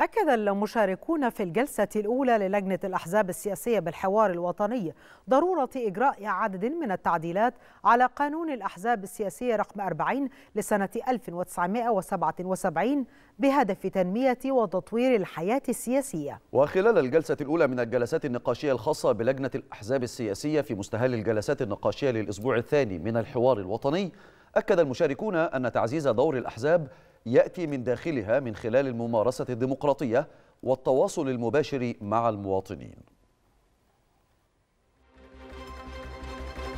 أكد المشاركون في الجلسة الأولى للجنة الأحزاب السياسية بالحوار الوطني ضرورة إجراء عدد من التعديلات على قانون الأحزاب السياسية رقم 40 لسنة 1977 بهدف تنمية وتطوير الحياة السياسية. وخلال الجلسة الأولى من الجلسات النقاشية الخاصة بلجنة الأحزاب السياسية في مستهل الجلسات النقاشية للأسبوع الثاني من الحوار الوطني أكد المشاركون أن تعزيز دور الأحزاب يأتي من داخلها من خلال الممارسة الديمقراطية والتواصل المباشر مع المواطنين.